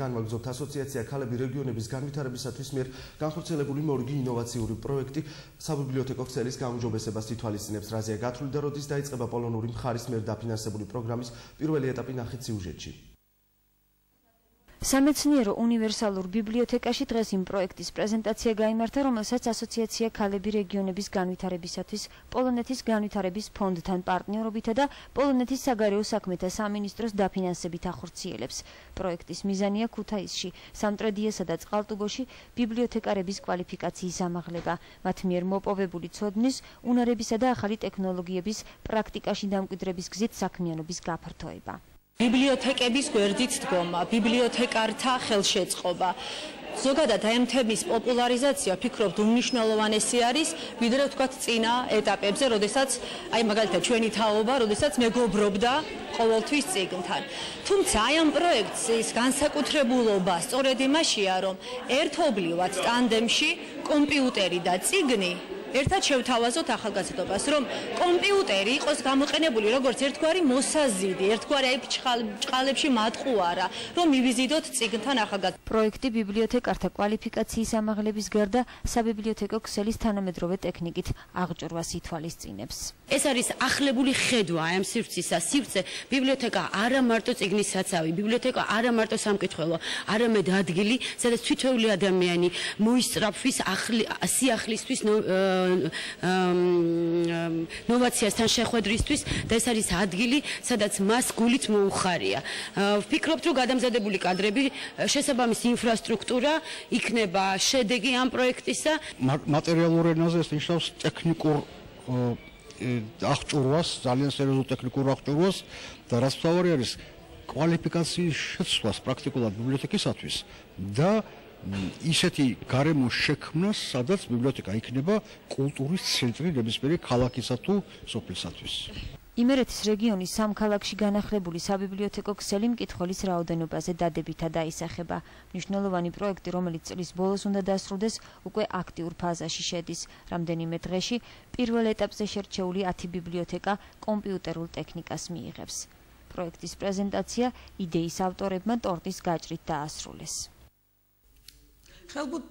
განმაგზობთ ასოციაცია ქალები რეგიონების განვითარებისათვის მიერ განხორციელებული მორგი ინოვაციური პროექტი. საბიბლიოთეკო ქსელის გაუმჯობესებას ითვალისწინებს რაზეა გათვლილი და როდის დაიწყება პოლონური მხარის მიერ დაფინანსებული პროგრამის პირველი ეტაპი ნახეთ სიუჟეტში სამეცნიერო უნივერსალურ ბიბლიოთეკაში დღეს იმ პროექტის პრეზენტაცია გამართა, რომელსაც ასოციაცია ქალები რეგიონების განვითარებისათვის პოლონეთის განვითარების ფონდთან პარტნიორობითა და პოლონეთის საგარეო საქმეთა სამინისტროს დაფინანსებით ახორციელებს. პროექტის მიზანია ქუთაისში, სამტრედიესა და წყალტუბოში ბიბლიოთეკარების კვალიფიკაციის ამაღლება, მათ მიერ მოპოვებული ცოდნის, უნარებისა და ახალი ტექნოლოგიების პრაქტიკაში დამკვიდრების გზით საქმიანობის გაფართოება. ბიბლიოთეკების გვერდით დგომა, ბიბლიოთეკართა ხელშეწყობა. ზოგადად აი ამ თემის პოპულარიზაცია ფიქრობთ უმნიშვნელოვანესი არის, ვიდრე ვთქვათ წინა ეტაპებზე, როდესაც აი მაგალითად ჩვენი თაობა, როდესაც მეგობრობდა ყოველთვის ციგნთან. თუმცა აი ამ პროექტს ის განსაკუთრებულობა სწორედ იმაშია, რომ ერთობლივად ტანდემში კომპიუტერი და ციგნი ერთად შევთავაზოთ ახალგაზრდობას, რომ კომპიუტერი იყოს გამოყენებული როგორც ერთგვარი მოსაზიდი, ერთგვარი აი ჭყალებში მატყუარა, რომ მივიზიდოთ ციგნთან ახალგაზრდ. პროექტი ბიბლიოთეკართა კვალიფიკაციის ამაღლების გარდა საბიბლიოთეკო ქსელის თანამედროვე ტექნიკით აღჭურვას ითვალისწინებს. ეს არისახლებული ხედვა აი ამ სივრცისა, სივრცე ბიბლიოთეკა არა მარტო ციგნის საცავი, ბიბლიოთეკა არა მარტო სამკითხველო, არამედ ადგილი, სადაც თვითეული ადამიანი მოისწრაფვის ახლი სიახლისთვის ნოვაციასთან შეხვედრისთვის და ეს არის ადგილი, სადაც მას გულით მოუხარია. ვფიქრობთ, რომ გადამზადებული კადრები, შესაბამისი ინფრასტრუქტურა იქნება შედეგი ამ პროექტისა. მატერიალურ ენაზე ეს ნიშნავს ტექნიკურ აღჭურვას, ძალიან სერიოზულ ტექნიკურ აღჭურვას და რაც თავი არის კვალიფიკაციის შეცვლას პრაქტიკულად ბიბლიოთეკისათვის და ისეთი გარემო შექმნას, სადაც ბიბლიოთეკა იქნება კულტურის ცენტრი ნებისმიერი ქალაქისა თუ სოფლისათვის. იმერეთის რეგიონის სამ ქალაქში განახლებული საბიბლიოთეკო ქსელი მკითხველის რაოდენობაზე დადებითად აისახება. მნიშვნელოვანი პროექტი, რომელიც წლის ბოლოს უნდა დასრულდეს, უკვე აქტიურ ფაზაში შედის. რამდენიმე დღეში პირველ ეტაპზე შერჩეული 10 ბიბლიოთეკა კომპიუტერულ ტექნიკას მიიღებს. პროექტის პრეზენტაცია იდეის ავტორებმა ტორტის გაჭრით დაასრულეს. خلبط